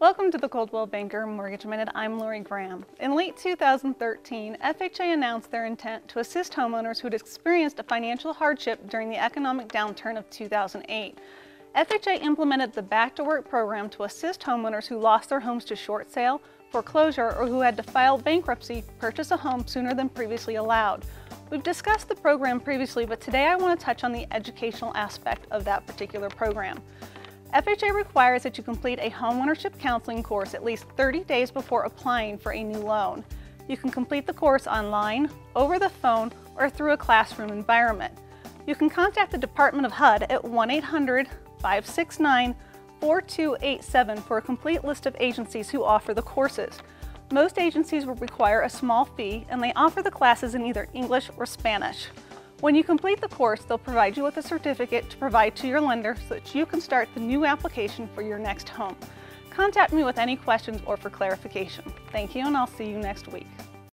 Welcome to the Coldwell Banker Mortgage Minute. I'm Lori Graham. In late 2013, FHA announced their intent to assist homeowners who had experienced a financial hardship during the economic downturn of 2008. FHA implemented the Back to Work program to assist homeowners who lost their homes to short sale, foreclosure, or who had to file bankruptcy purchase a home sooner than previously allowed. We've discussed the program previously, but today I want to touch on the educational aspect of that particular program. FHA requires that you complete a homeownership counseling course at least 30 days before applying for a new loan. You can complete the course online, over the phone, or through a classroom environment. You can contact the Department of HUD at 1-800-569-4287 for a complete list of agencies who offer the courses. Most agencies will require a small fee and they offer the classes in either English or Spanish. When you complete the course, they'll provide you with a certificate to provide to your lender so that you can start the new application for your next home. Contact me with any questions or for clarification. Thank you and I'll see you next week.